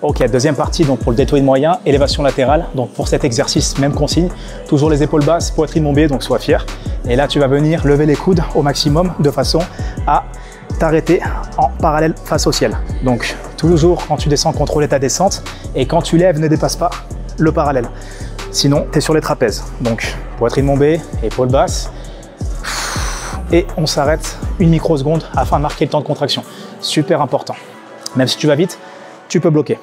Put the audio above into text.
Ok, deuxième partie donc pour le deltoïde moyen, élévation latérale. Donc pour cet exercice, même consigne, toujours les épaules basses, poitrine bombée, donc sois fier. Et là, tu vas venir lever les coudes au maximum de façon à t'arrêter en parallèle face au ciel. Donc toujours quand tu descends, contrôler ta descente et quand tu lèves, ne dépasse pas le parallèle. Sinon, tu es sur les trapèzes. Donc poitrine bombée, épaules basses. Et on s'arrête une microseconde afin de marquer le temps de contraction. Super important. Même si tu vas vite, tu peux bloquer.